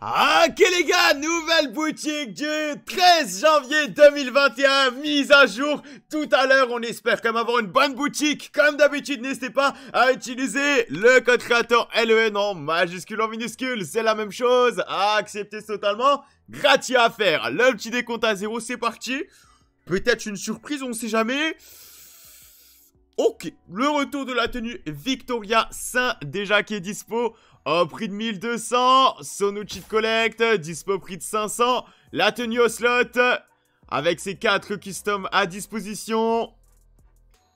Ok les gars, nouvelle boutique du 13 janvier 2021, mise à jour tout à l'heure, on espère quand même avoir une bonne boutique. Comme d'habitude, n'hésitez pas à utiliser le code créateur LEN en majuscule en minuscule, c'est la même chose, à accepter totalement, gratuit à faire. Le petit décompte à zéro, c'est parti. Peut-être une surprise, on sait jamais. Ok, le retour de la tenue Victoria Saint déjà qui est dispo au prix de 1200. Son outil de collecte, dispo au prix de 500. La tenue au slot avec ses 4 customs à disposition.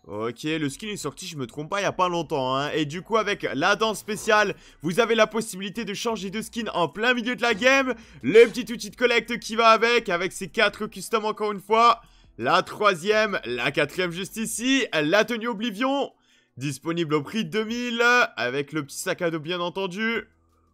Ok, le skin est sorti, je me trompe pas, il y a pas longtemps. Hein. Et du coup, avec la danse spéciale, vous avez la possibilité de changer de skin en plein milieu de la game. Le petit outil de collecte qui va avec, avec ses 4 customs encore une fois. La troisième, la quatrième juste ici, la tenue Oblivion. Disponible au prix de 2000, avec le petit sac à dos bien entendu.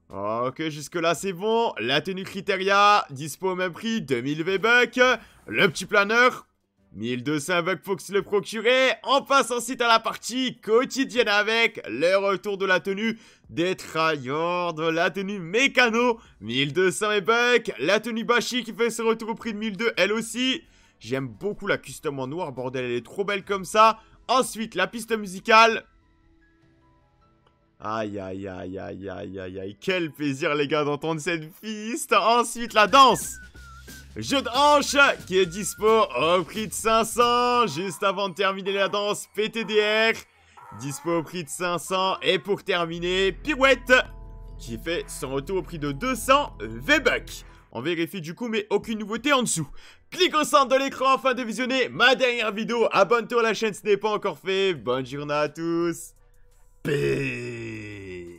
Ok, jusque là c'est bon. La tenue Criteria, dispo au même prix, 2000 V-Bucks. Le petit planeur, 1200 bucks faut que se le procurer. On passe ensuite à la partie quotidienne avec le retour de la tenue des de la tenue Mécano, 1200 bucks. La tenue Bashi qui fait son retour au prix de 1002, elle aussi. J'aime beaucoup la custom en noir, bordel, elle est trop belle comme ça. Ensuite, la piste musicale. Aïe, aïe, aïe, aïe, aïe, aïe, aïe. Quel plaisir, les gars, d'entendre cette piste. Ensuite, la danse. Jeu de hanche qui est dispo au prix de 500. Juste avant de terminer la danse, PTDR. Dispo au prix de 500. Et pour terminer, pirouette qui fait son retour au prix de 200 V-Bucks. On vérifie du coup, mais aucune nouveauté en dessous. Clique au centre de l'écran afin de visionner ma dernière vidéo. Abonne-toi à la chaîne si ce n'est pas encore fait. Bonne journée à tous. Peace.